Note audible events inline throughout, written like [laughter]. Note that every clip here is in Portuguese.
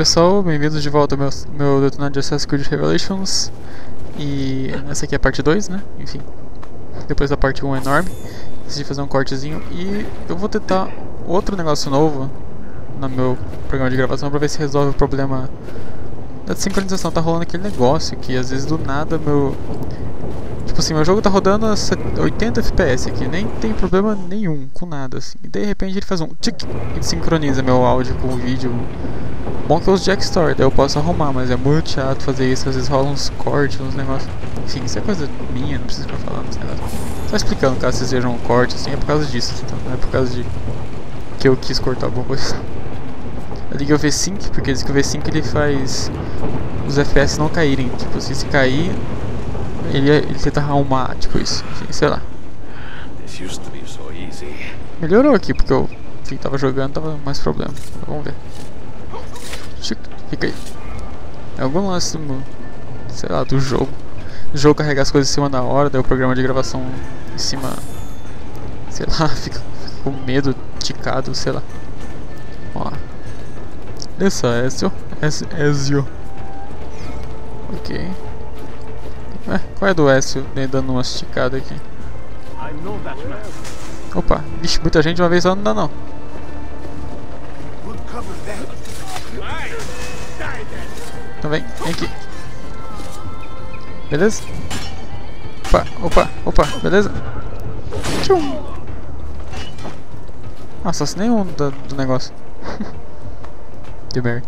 Pessoal, bem-vindos de volta ao meu, meu de Assassin's Creed Revelations E essa aqui é a parte 2, né? Enfim, depois da parte 1 enorme Decidi fazer um cortezinho e eu vou tentar outro negócio novo no meu programa de gravação pra ver se resolve o problema da sincronização. Tá rolando aquele negócio que às vezes do nada meu... Tipo assim, meu jogo tá rodando a 80 FPS aqui, nem tem problema nenhum com nada assim. E de repente ele faz um tic e sincroniza meu áudio com o vídeo Bom que eu uso Jack Story, daí eu posso arrumar, mas é muito chato fazer isso, às vezes rola uns cortes, uns negócios. Enfim, isso é coisa minha, não precisa ficar falando esse negócio. Só explicando, caso vocês vejam um corte, assim, é por causa disso, então, não é por causa de que eu quis cortar alguma coisa. Eu liguei o V-Sync, porque diz que o V-Sync ele faz os FPS não caírem, tipo, se, se cair, ele, ele tenta arrumar, tipo isso, enfim, sei lá. Melhorou aqui, porque eu enfim, tava jogando, tava mais problema. Vamos ver. Fica aí. É algum lance, sei lá, do jogo. O jogo carregar as coisas em cima da hora, daí o programa de gravação em cima, sei lá, fica, [laughs] fica com medo, ticado, sei lá. Ó. Desça, Ezio. Ezio. Ok. É, qual é do Ezio dando uma esticada aqui? Opa, vixe, muita gente de uma vez só não dá não. Vem, vem aqui. Beleza? Opa, opa, opa, beleza? Tchum. Nossa, assassinei um do, do negócio. [laughs] que merda.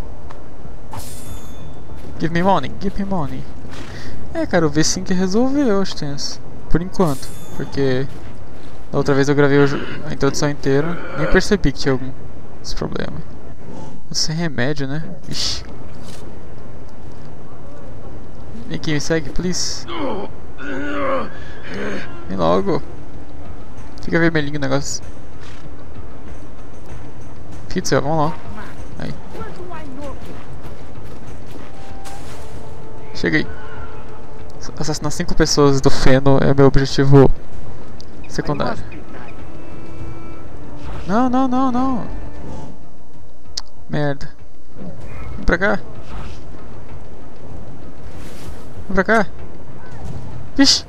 Give me money, give me money. É, cara, o V5 resolveu os tensos. Por enquanto. Porque da outra vez eu gravei a introdução inteira. Nem percebi que tinha algum problema. Sem remédio, né? Ixi. Vem aqui, me segue, please. Vem logo. Fica vermelhinho o negócio. Filho do céu, vamos lá. Aí. Cheguei. Assassinar 5 pessoas do Feno é meu objetivo secundário. Não, não, não, não. Merda. Vem pra cá. Vem pra cá. Vixe.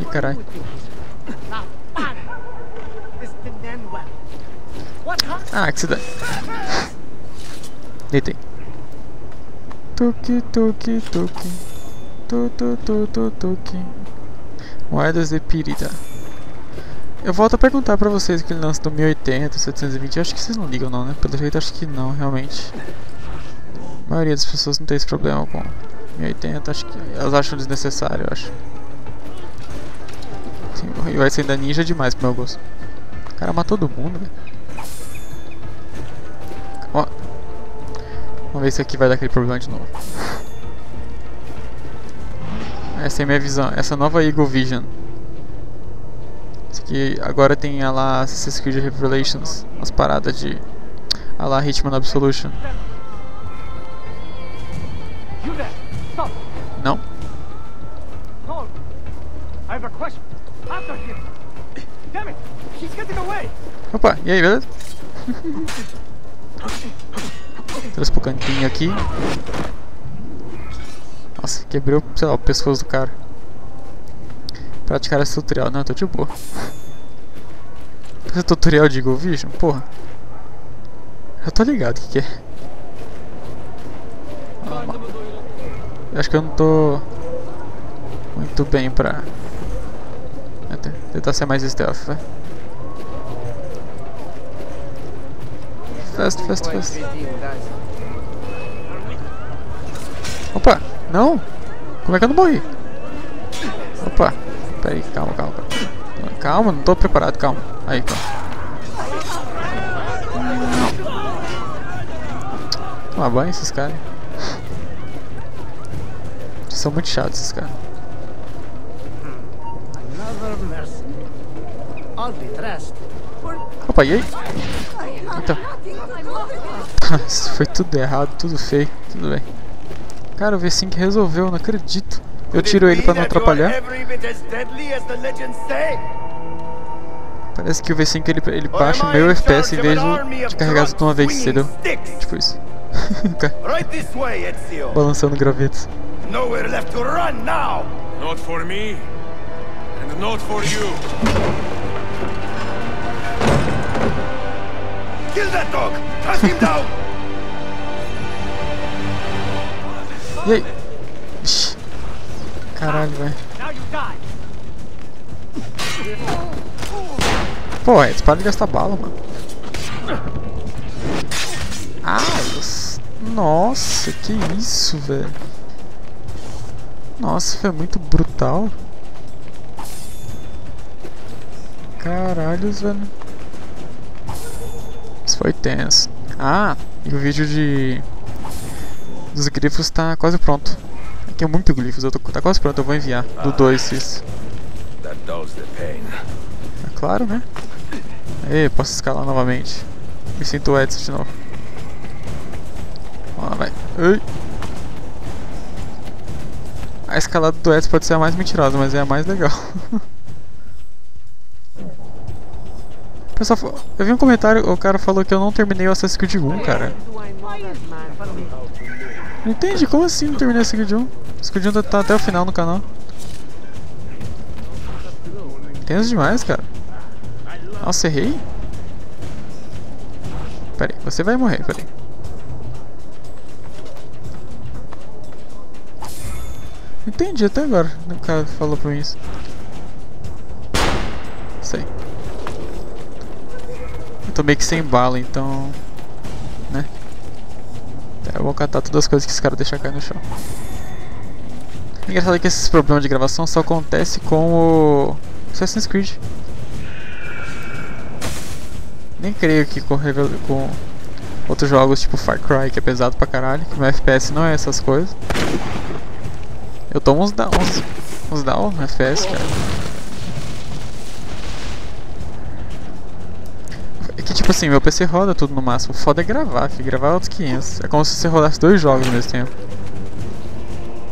Ih, caralho. Ah, que se dá. Deitei. Tuki, tuki, tuki. Tu, tu, tu, tu, tuki. Moedas de pirita. Eu volto a perguntar pra vocês aquele lance do 1080, 720. Eu acho que vocês não ligam não, né? Pelo jeito acho que não, realmente. A maioria das pessoas não tem esse problema com 1080, acho que elas acham desnecessário, eu acho. E vai ser ainda ninja demais pro meu gosto. O cara matou todo mundo, velho. Ó. Vamos ver se aqui vai dar aquele problema de novo. Essa é a minha visão, essa nova Eagle Vision. Esse aqui agora tem a lá Assassin's Creed Revelations, as paradas de a lá Hitman Absolution. Opa, e aí, beleza? Trouxe pro cantinho aqui. Nossa, quebrou, sei lá, o pescoço do cara. Praticar esse tutorial. Não, eu tô de boa. Esse tutorial de Go Vision? Porra. Eu tô ligado o que, que é. Acho que eu não tô muito bem pra tentar ser mais stealth. Fast, fast, fast. Opa, não! Como é que eu não morri? Opa, peraí, calma, calma, calma. Calma, não tô preparado, calma. Aí, calma. Toma banho esses caras. São muito chatos esses caras. Opa, e aí? Então. [laughs] Foi tudo errado, tudo feio, tudo bem. Cara, o V5 resolveu, não acredito. Eu tiro ele pra não atrapalhar. Parece que o V5 ele, ele baixa o meu FPS em vez de carregar de uma vez, entendeu? Tipo isso. [laughs] Balançando gravetos. Not for me, and not for you. Kill that dog. Him down. E aí? Caralho, velho. Pô, é, para de gastar bala, mano. Ah, nossa, que isso, velho. Nossa, foi muito brutal. Caralhos, velho. Foi tenso. Ah, e o vídeo de dos grifos tá quase pronto. Aqui é muito glifos, eu tô, tá quase pronto, eu vou enviar. Do 2 isso. É claro, né? Ei, posso escalar novamente. Me sinto o Edson de novo. Vamos lá, vai. Ei. A escalada do Edson pode ser a mais mentirosa, mas é a mais legal. [laughs] Pessoal, eu vi um comentário, o cara falou que eu não terminei o Assassin's Creed 1, cara. Não entendi, como assim não terminei Assassin's Creed 1? Assassin's Creed 1 tá até o final no canal. Tenso demais, cara. Nossa, errei? Pera aí, você vai morrer, pera aí. Entendi até agora. O cara falou pra mim isso. Sei. Eu tô meio que sem bala, então... Né? Eu vou catar todas as coisas que esse cara deixa cair no chão. Engraçado que esses problemas de gravação só acontecem com o Assassin's Creed. Nem creio que com, com outros jogos tipo Far Cry, que é pesado pra caralho, que meu FPS não é essas coisas. Eu tomo uns down, uns, uns no FPS, cara. É que tipo assim, meu PC roda tudo no máximo. Foda é gravar, filho. Gravar outros 500. É como se você rodasse dois jogos ao mesmo tempo.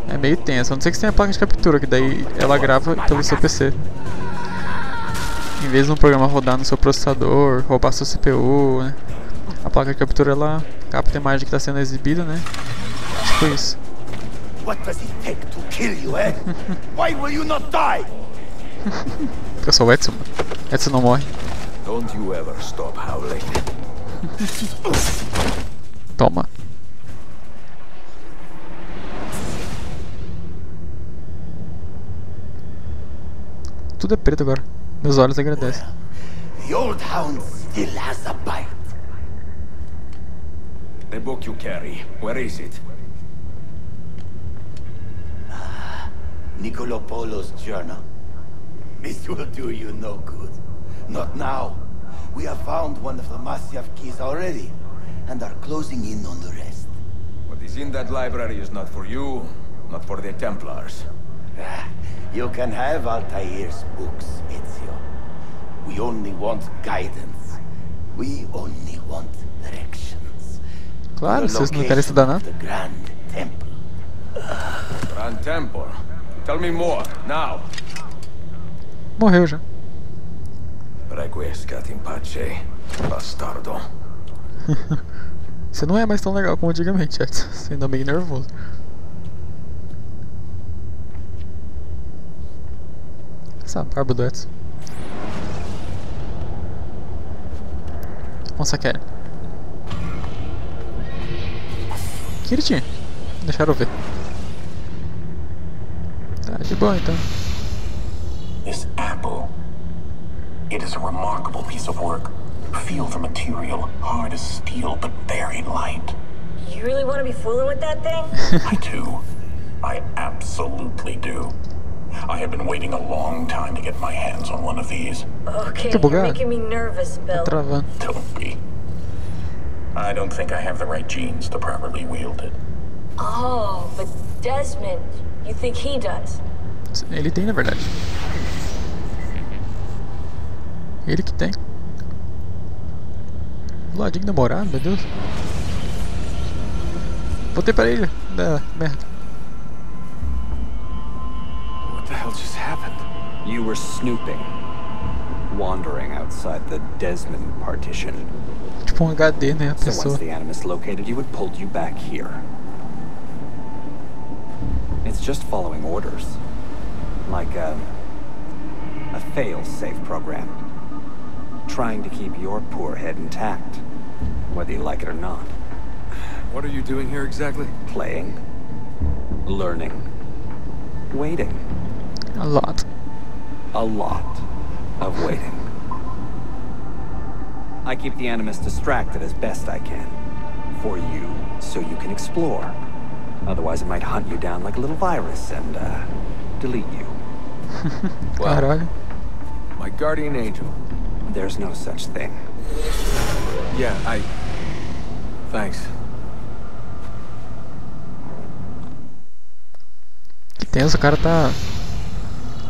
É meio tenso. A não ser que você tenha a placa de captura, que daí ela grava pelo seu PC. Em vez de um programa rodar no seu processador, roubar seu CPU, né? A placa de captura ela capta a imagem que está sendo exibida, né? Tipo isso. What does it take to kill you, eh? [laughs] Why will you not die? Eu sou o Edson. Edson não morre. Don't you ever stop howling. Toma. Tudo é preto agora. Meus olhos agradecem. The old hound still has a bite. The book you carry, where is it? Ah, Niccolo Polo's journal. This will do you no good. Not now. We have found one of the Masyaf keys already, and are closing in on the rest. What is in that library is not for you, not for the Templars. Ah, you can have Altair's books, Ezio. We only want guidance. We only want directions. Claro, vocês não querem estudar nada. Grand Temple. Grand Temple. Tell me more, now. Morreu já. Requiescat in pace, bastardo. [laughs] Você não é mais tão legal como antigamente, Edson. Você ainda bem nervoso. Essa barba do Edson. Onça quer. que ele tinha? Deixaram ver. Tá de boa então. It is a remarkable piece of work. Feel the material, hard as steel but very light. You really want to be fooling with that thing? [laughs] I do. I absolutely do. I have been waiting a long time to get my hands on one of these. Okay, you're making me nervous, Bill. Don't be. I don't think I have the right genes to properly wield it. Oh, but Desmond, you think he does? Ele tem, na verdade. Ele que tem. Ladinho namorado, meu Deus. Voltei pra ele. Da merda. What the hell just happened? You were snooping. wandering outside the Desmond partition. Tipo um HD, né? A So pessoa. once the Animus located you, it pulled you back here. It's just following orders. Like a... a fail-safe program. Trying to keep your poor head intact. Whether you like it or not. What are you doing here exactly? Playing. Learning. Waiting. A lot. A lot of waiting. I keep the Animus distracted as best I can. For you, so you can explore. Otherwise, it might hunt you down like a little virus and, uh, delete you. [laughs] Caralho. My guardian angel. There's no such thing. Yeah, I... Thanks. Que tenso, o cara tá.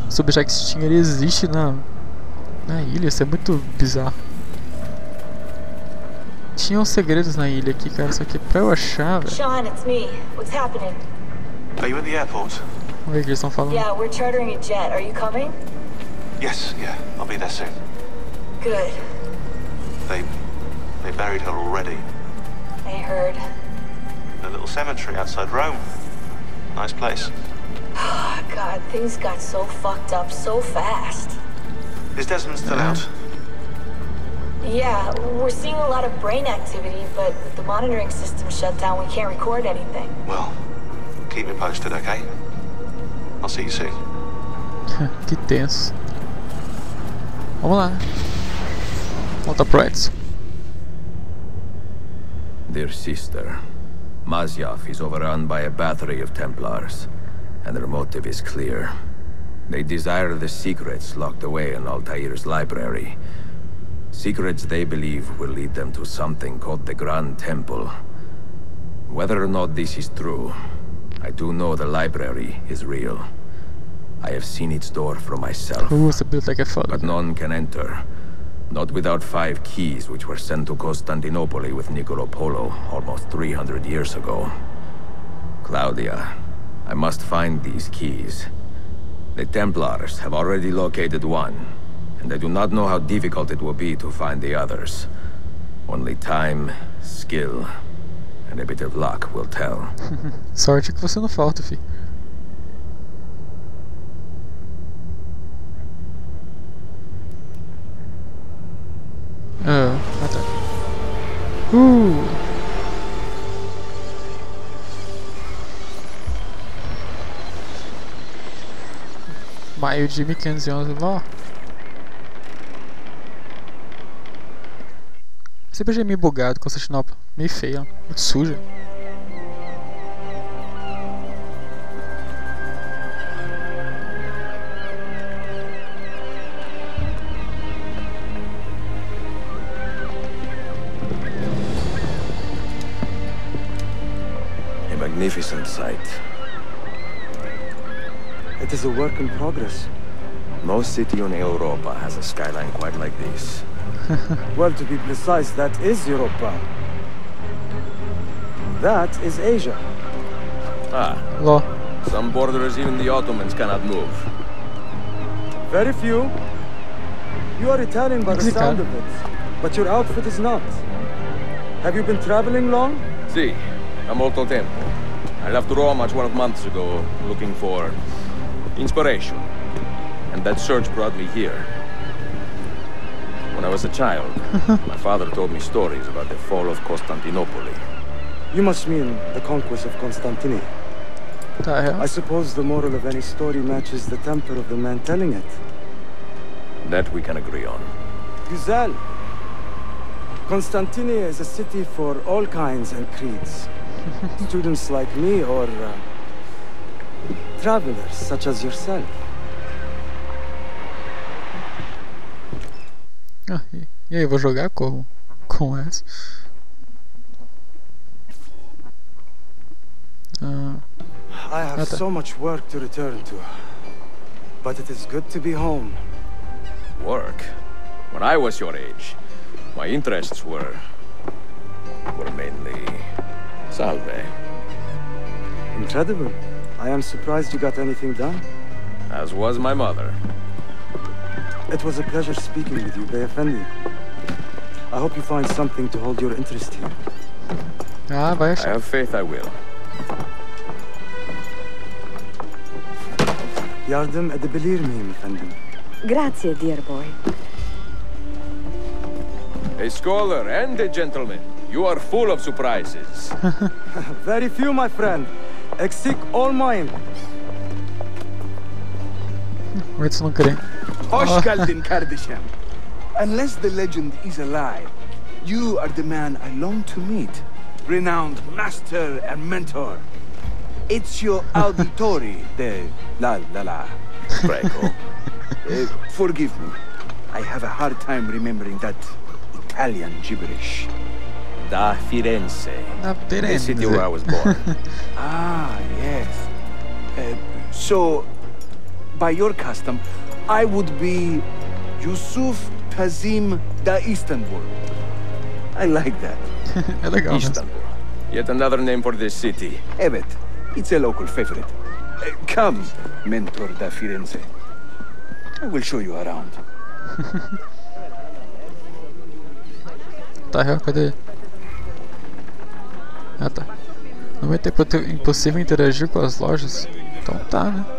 Esse objeto extinto ele existe na. na ilha, isso é muito bizarro. Tinham segredos na ilha aqui, cara, só que pra eu achar, velho. Sean, it's me. What's happening? Are you at the airport? Vamos ver o que eles estão falando. Yeah, we're chartering a jet. Are you coming? Yes, yeah. I'll be there soon. Good. They they buried her already. I heard. A little cemetery outside Rome. Nice place. Oh, God, things got so fucked up so fast. Is Desmond still out? Yeah, we're seeing a lot of brain activity, but with the monitoring system shut down, we can't record anything. Well, keep me posted, okay? I'll see you soon. [laughs] que tenso. Vamos lá. Edson. Dear sister, Masyaf is overrun by a battery of Templars, and their motive is clear. They desire the secrets locked away in Altair's library. Secrets they believe will lead them to something called the Grand Temple. Whether or not this is true, I do know the library is real. I have seen its door from myself. Uh, essa like a foda. But none can enter. Not without five keys which were sent to Constantinople with Niccolo Polo almost 300 years ago. Claudia, I must find these keys. The Templars have already located one, and I do not know how difficult it will be to find the others. Only time, skill, and a bit of luck will tell. Sorte que você não falta, fi. Maio de 1511, ó. Sempre achei meio bugado Constantinopla. Meio feia, muito suja. Magnificent sight. It is a work in progress. No city in Europa has a skyline quite like this. [laughs] Well, to be precise, that is Europa. That is Asia. Ah, Ló. some borders even the Ottomans cannot move. Very few. You are Italian by the sound of it, but your outfit is not. Have you been traveling long? Si, a molto tempo. I left Rome 12 months ago looking for inspiration. And that search brought me here. When I was a child, [laughs] my father told me stories about the fall of Constantinople. You must mean the conquest of Constantinople. Ah, I suppose the moral of any story matches the temper of the man telling it. That we can agree on. Güzel. Constantinople is a city for all kinds and creeds. [laughs] Students like me or uh, travelers such as yourself. Ah, e, e aí, eu vou jogar com, com essa? Ah, I have Nada. so much work to return to. But it is good to be home. Work? When I was your age, my interests were... were mainly... salve. Incredible. I am surprised you got anything done. As was my mother. It was a pleasure speaking with you, Bey Effendi. I hope you find something to hold your interest here. Ah, vai I have faith I will. Yardım edebilir miyim efendim? Grazie, dear boy. A scholar and a gentleman. You are full of surprises. [laughs] Very few, my friend. Eksik olmayın. Muito não querer. Hoş geldin kardeşim. Unless the legend is a lie, you are the man I long to meet. Renowned master and mentor. Ezio [laughs] Auditori de La La La. Prego. [laughs] Uh, forgive me. I have a hard time remembering that Italian gibberish. Da Firenze. Na The city where I was born. [laughs] Ah, yes. Uh, so, by your custom, I would be Yusuf Kazim da Istanbul. I like that. [laughs] Legal mesmo. Istanbul. Yet another name for this city. Evet, it's a local favorite. Uh, come, mentor da Firenze. I will show you around. [laughs] Real, cadê? Ah, tá. Meio tempo é impossível interagir com as lojas. Então tá, né?